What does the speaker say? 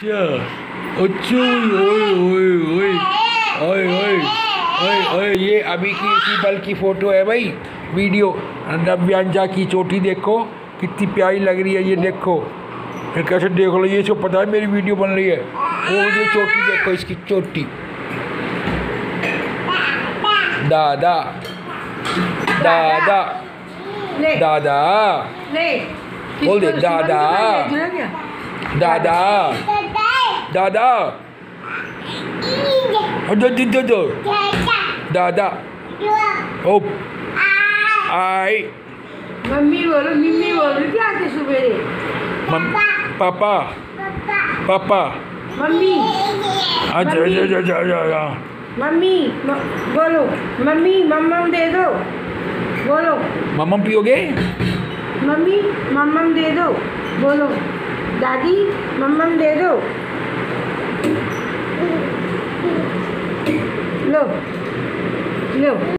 ओए ओए ओए ओए। ओए ओए ओए ये अभी की इसी पल की फ़ोटो है भाई वीडियो। नव्यांजा की चोटी देखो कितनी प्यारी लग रही है ये देखो। फिर कैसे देख लो ये इसको पता है मेरी वीडियो बन रही है। वो ये चोटी देखो इसकी चोटी। दादा। दादा। दादा। बोल दे, दादा। दादा। दादा दादा ओ आई मम्मी बोलो मिम्मी बोलो क्या आते सवेरे पापा पापा मम्मी अच्छा अच्छा अच्छा अच्छा मम्मी बोलो मम्मी मम्मम दे दो बोलो मम्मा पियोगे मम्मी मम्मम दे दो बोलो दादी मम्मम दे दो लो लो